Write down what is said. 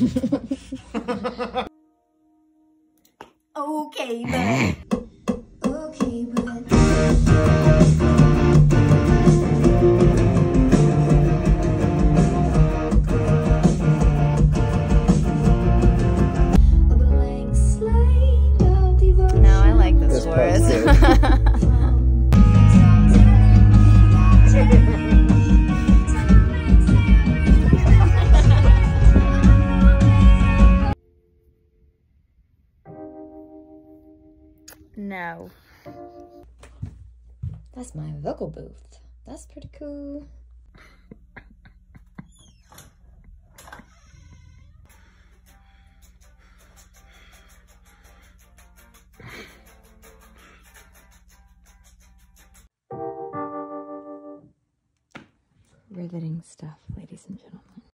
okay, but. okay, but. A blank slate of devotion. No, I like this This part's chorus. No. That's my vocal booth. That's pretty cool. Riveting stuff, ladies and gentlemen.